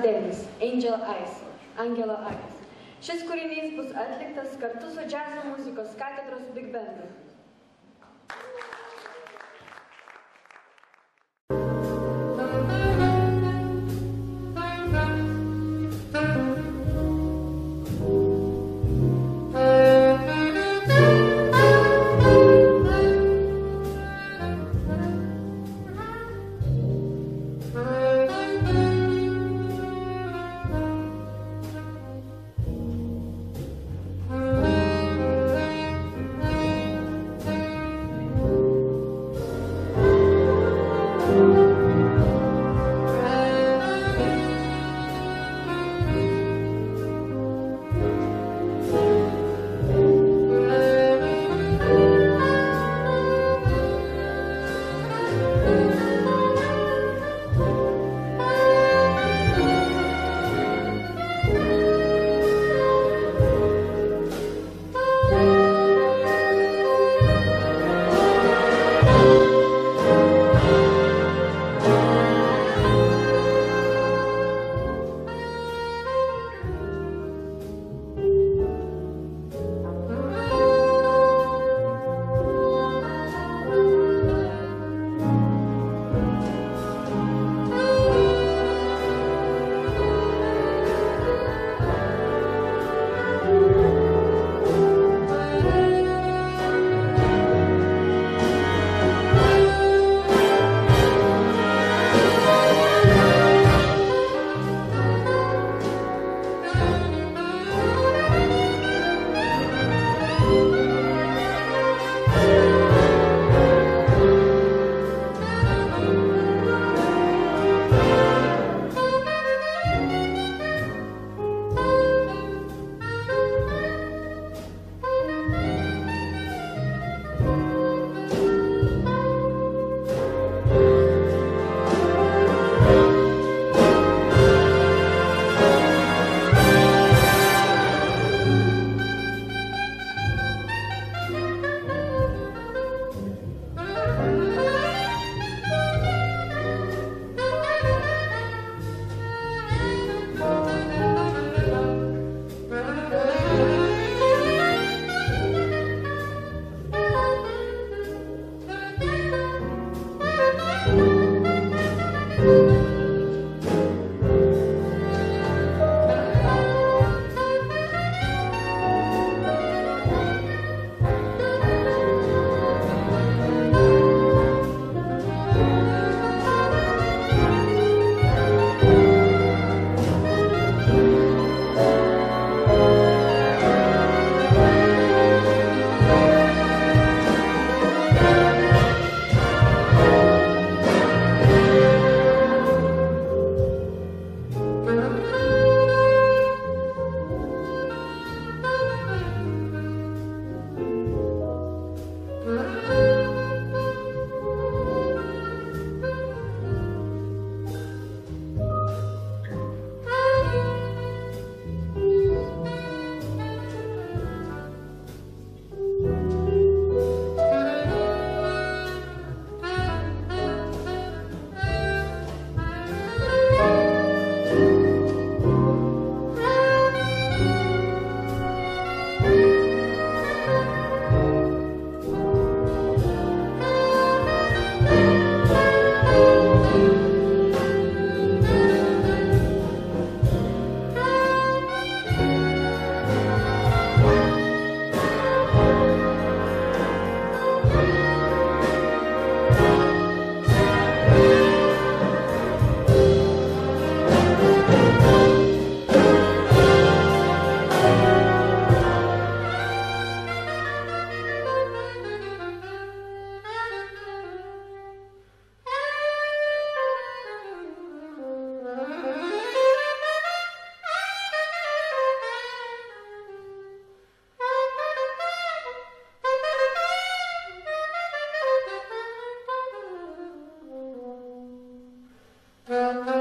Denis, Angel Eyes, Angelo Akis. Šis kūrinys bus atliktas kartu su džiazo muzikos katedros Big Bandu. Mm-hmm.